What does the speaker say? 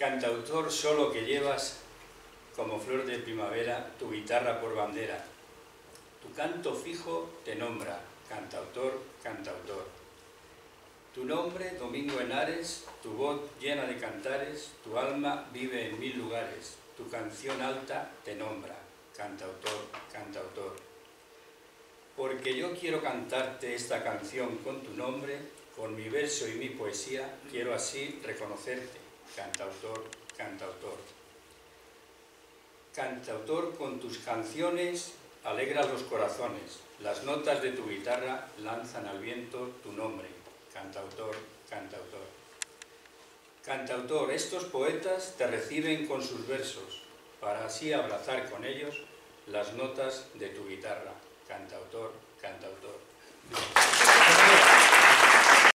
Cantautor solo que llevas como flor de primavera tu guitarra por bandera. Tu canto fijo te nombra, cantautor, cantautor. Tu nombre, Domingo Henares, tu voz llena de cantares, tu alma vive en mil lugares, tu canción alta te nombra, cantautor, cantautor. Porque yo quiero cantarte esta canción con tu nombre, con mi verso y mi poesía, quiero así reconocerte, cantautor, cantautor. Cantautor, con tus canciones alegras los corazones, las notas de tu guitarra lanzan al viento tu nombre, cantautor, cantautor. Cantautor, estos poetas te reciben con sus versos, para así abrazar con ellos las notas de tu guitarra, cantautor.